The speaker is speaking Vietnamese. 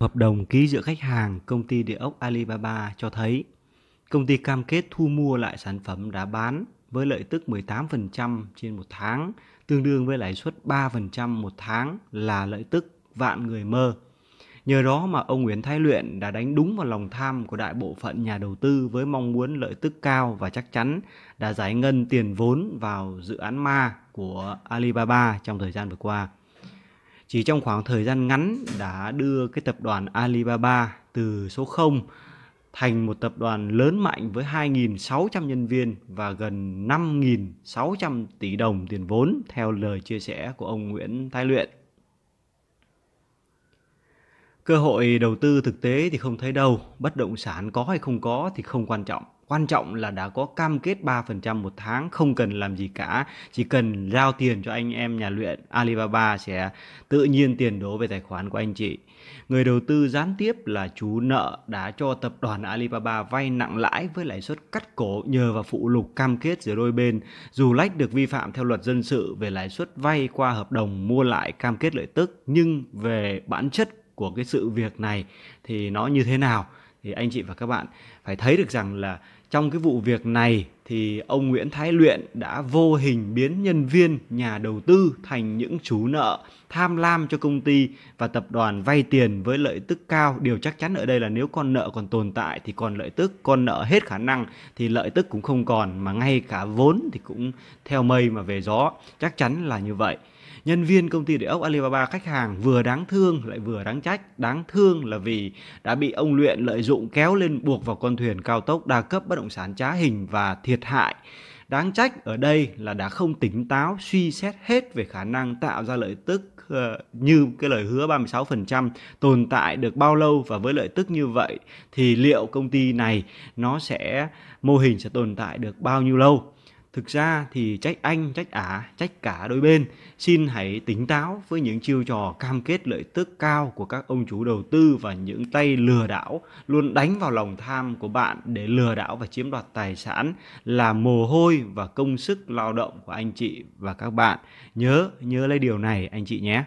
Hợp đồng ký giữa khách hàng công ty địa ốc Alibaba cho thấy công ty cam kết thu mua lại sản phẩm đã bán với lợi tức 18% trên một tháng, tương đương với lãi suất 3% một tháng là lợi tức vạn người mơ. Nhờ đó mà ông Nguyễn Thái Luyện đã đánh đúng vào lòng tham của đại bộ phận nhà đầu tư với mong muốn lợi tức cao và chắc chắn đã giải ngân tiền vốn vào dự án ma của Alibaba trong thời gian vừa qua. Chỉ trong khoảng thời gian ngắn đã đưa cái tập đoàn Alibaba từ số 0 thành một tập đoàn lớn mạnh với 2.600 nhân viên và gần 5.600 tỷ đồng tiền vốn, theo lời chia sẻ của ông Nguyễn Thái Luyện. Cơ hội đầu tư thực tế thì không thấy đâu, bất động sản có hay không có thì không quan trọng. Quan trọng là đã có cam kết 3% một tháng, không cần làm gì cả, chỉ cần giao tiền cho anh em nhà luyện Alibaba sẽ tự nhiên tiền đổ về tài khoản của anh chị. Người đầu tư gián tiếp là chú nợ đã cho tập đoàn Alibaba vay nặng lãi với lãi suất cắt cổ nhờ vào phụ lục cam kết giữa đôi bên. Dù lách được vi phạm theo luật dân sự về lãi suất vay qua hợp đồng mua lại cam kết lợi tức nhưng về bản chất của cái sự việc này thì nó như thế nào? Thì anh chị và các bạn phải thấy được rằng là trong cái vụ việc này thì ông Nguyễn Thái Luyện đã vô hình biến nhân viên nhà đầu tư thành những chú nợ tham lam cho công ty và tập đoàn vay tiền với lợi tức cao. Điều chắc chắn ở đây là nếu con nợ còn tồn tại thì còn lợi tức, con nợ hết khả năng thì lợi tức cũng không còn mà ngay cả vốn thì cũng theo mây mà về gió. Chắc chắn là như vậy nhân viên công ty địa ốc Alibaba khách hàng vừa đáng thương lại vừa đáng trách. Đáng thương là vì đã bị ông Luyện lợi dụng kéo lên buộc vào con thuyền cao tốc đa cấp bất động sản trá hình và thiệt hại. Đáng trách ở đây là đã không tỉnh táo, suy xét hết về khả năng tạo ra lợi tức ờ, như cái lời hứa 36% tồn tại được bao lâu và với lợi tức như vậy thì liệu công ty này nó sẽ, mô hình sẽ tồn tại được bao nhiêu lâu thực ra thì trách anh, trách ả, trách cả đôi bên. Xin hãy tỉnh táo với những chiêu trò cam kết lợi tức cao của các ông chủ đầu tư và những tay lừa đảo. Luôn đánh vào lòng tham của bạn để lừa đảo và chiếm đoạt tài sản là mồ hôi và công sức lao động của anh chị và các bạn. Nhớ nhớ lấy điều này, anh chị nhé.